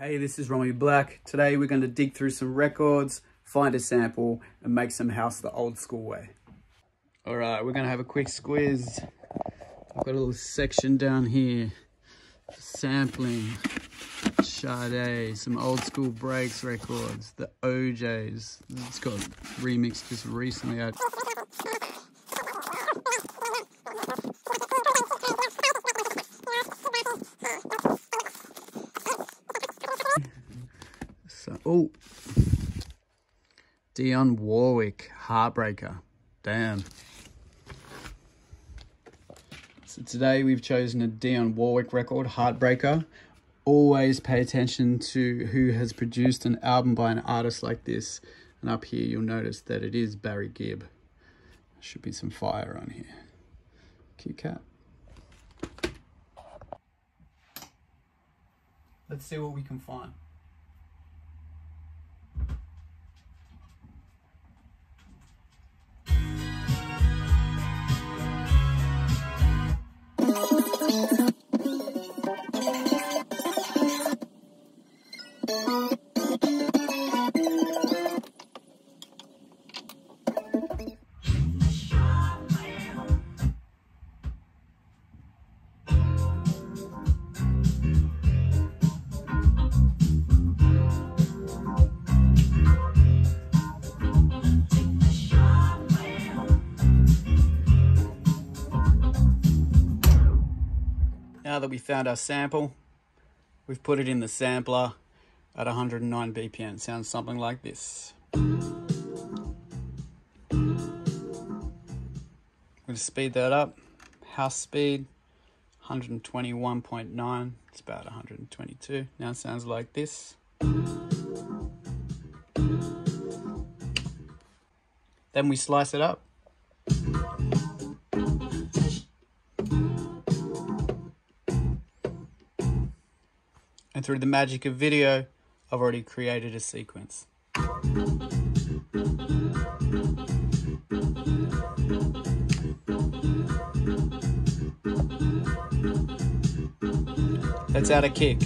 Hey, this is Romy Black. Today we're going to dig through some records, find a sample, and make some house the old school way. All right, we're going to have a quick squeeze. I've got a little section down here sampling, Sade, some old school breaks records, the O'Jays. It's got remixed just recently. Out. So, oh, Dionne Warwick, Heartbreaker. Damn. So today we've chosen a Dionne Warwick record, Heartbreaker. Always pay attention to who has produced an album by an artist like this. And up here you'll notice that it is Barry Gibb. Should be some fire on here. Kit Kat. Let's see what we can find. Now that we found our sample, we've put it in the sampler at 109 BPM. Sounds something like this. I'm going to speed that up. House speed, 121.9. It's about 122. Now it sounds like this. Then we slice it up. And through the magic of video, I've already created a sequence. Let's add a kick.